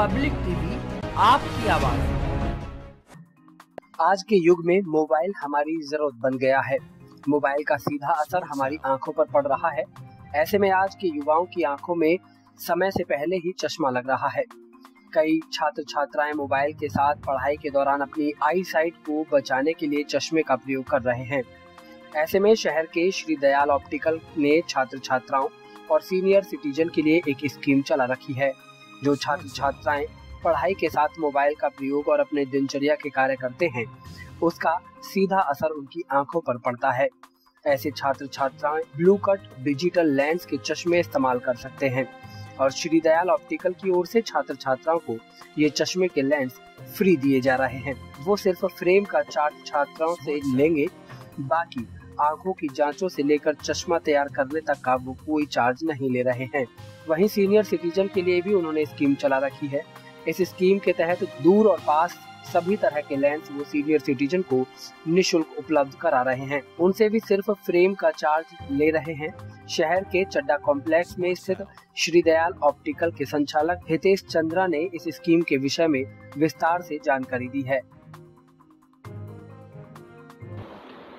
Public TV, आपकी आवाज़। आज के युग में मोबाइल हमारी ज़रूरत बन गया है। मोबाइल का सीधा असर हमारी आँखों पर पड़ रहा है। ऐसे में आज के युवाओं की आँखों में समय से पहले ही चश्मा लग रहा है। कई छात्र छात्राएँ मोबाइल के साथ पढ़ाई के दौरान अपनी आई साइट को बचाने के लिए चश्मे का प्रयोग कर रहे हैं। ऐसे में शहर के श्री दयाल ऑप्टिकल ने छात्र छात्राओं और सीनियर सिटीजन के लिए एक स्कीम चला रखी है। जो छात्र छात्राएँ पढ़ाई के साथ मोबाइल का प्रयोग और अपने दिनचर्या के कार्य करते हैं, उसका सीधा असर उनकी आँखों पर पड़ता है। ऐसे छात्र छात्राएँ ब्लू कट, डिजिटल लेंस के चश्मे इस्तेमाल कर सकते हैं और श्री दयाल ऑप्टिकल की ओर से छात्र छात्राओं को ये चश्मे के लेंस फ्री दिए जा रहे हैं। वो सिर्फ़ फ्रेम का चार्ज छात्राओं से लेंगे, बाकी आँखों की जांचों से लेकर चश्मा तैयार करने तक का वो कोई चार्ज नहीं ले रहे हैं। वहीं सीनियर सिटीजन के लिए भी उन्होंने स्कीम चला रखी है। इस स्कीम के तहत दूर और पास सभी तरह के लेंस वो सीनियर सिटीजन को निशुल्क उपलब्ध करा रहे हैं। उनसे भी सिर्फ़ फ्रेम का चार्ज ले रहे हैं। शहर के चड्डा कॉम्प्लेक्स में स्थित श्री दयाल ऑप्टिकल के संचालक हितेश चंद्रा ने इस स्कीम के विषय में विस्तार से जानकारी दी है।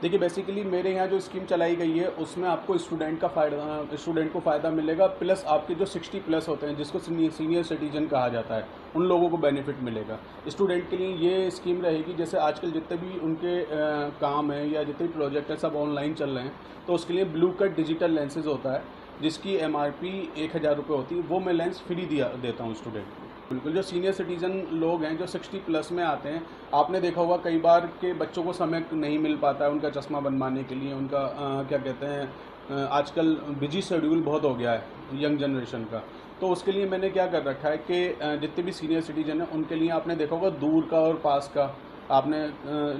देखिए बेसिकली मेरे यहाँ जो स्कीम चलाई गई है उसमें आपको स्टूडेंट का फ़ायदा स्टूडेंट को फ़ायदा मिलेगा प्लस आपके जो 60 प्लस होते हैं जिसको सीनियर सिटीजन कहा जाता है उन लोगों को बेनिफिट मिलेगा। स्टूडेंट के लिए ये स्कीम रहेगी जैसे आजकल जितने भी उनके आ, काम हैं या जितने प्रोजेक्ट हैं सब ऑनलाइन चल रहे हैं तो उसके लिए ब्लू कट डिजिटल लेंसेज होता है जिसकी एम आर पी एक हज़ार रुपये होती है वो मैं लेंस फ्री दिया देता हूँ स्टूडेंट को। बिल्कुल जो सीनियर सिटीज़न लोग हैं जो 60 प्लस में आते हैं आपने देखा होगा कई बार के बच्चों को समय नहीं मिल पाता है उनका चश्मा बनवाने के लिए उनका आ, क्या कहते हैं आजकल बिज़ी शेड्यूल बहुत हो गया है यंग जनरेशन का। तो उसके लिए मैंने क्या कर रखा है कि जितने भी सीनियर सिटीजन हैं उनके लिए आपने देखा होगा दूर का और पास का आपने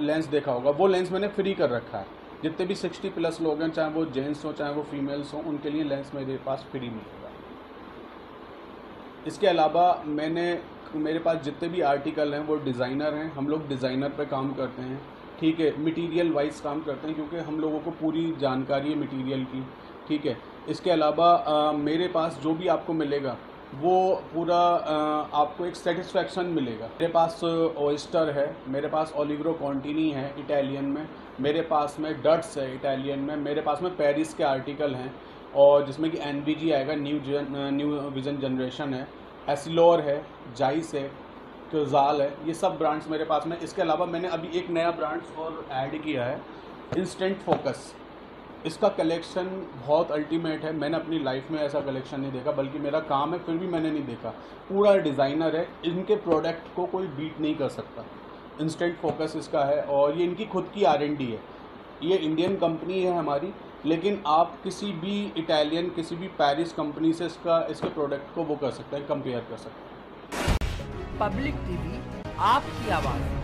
लेंस देखा होगा। वो लेंस मैंने फ्री कर रखा है। जितने भी सिक्सटी प्लस लोग हैं चाहे वो जेंट्स हों चाहे वो फीमेल्स हों उनके लिए लेंस मेरे पास फ्री मिलेगा। इसके अलावा मैंने मेरे पास जितने भी आर्टिकल हैं वो डिज़ाइनर हैं। हम लोग डिज़ाइनर पे काम करते हैं। ठीक है मटेरियल वाइज काम करते हैं क्योंकि हम लोगों को पूरी जानकारी है मटेरियल की। ठीक है इसके अलावा आ, मेरे पास जो भी आपको मिलेगा वो पूरा आ, आपको एक सेटिस्फेक्शन मिलेगा। मेरे पास ओइस्टर है मेरे पास ओलिग्रो कॉन्टिनी है इटालियन में मेरे पास में डट्स है इटालियन में मेरे पास में पेरिस के आर्टिकल हैं। और जिसमें कि एन आएगा न्यू जन न्यू विजन जनरेशन है एसिलोर है जाइस है क्योजाल है, ये सब ब्रांड्स मेरे पास में। इसके अलावा मैंने अभी एक नया ब्रांड्स और ऐड किया है इंस्टेंट फोकस इसका कलेक्शन बहुत अल्टीमेट है। मैंने अपनी लाइफ में ऐसा कलेक्शन नहीं देखा, बल्कि मेरा काम है, फिर भी मैंने नहीं देखा। पूरा डिज़ाइनर है, इनके प्रोडक्ट को कोई बीट नहीं कर सकता। इंस्टेंट फोकस इसका है और ये इनकी खुद की आरएनडी है। ये इंडियन कंपनी है हमारी, लेकिन आप किसी भी इटालियन किसी भी पेरिस कंपनी से इसका, इसके प्रोडक्ट को वो कर सकते हैं कंपेयर कर सकते हैं। पब्लिक टीवी आपकी आवाज़।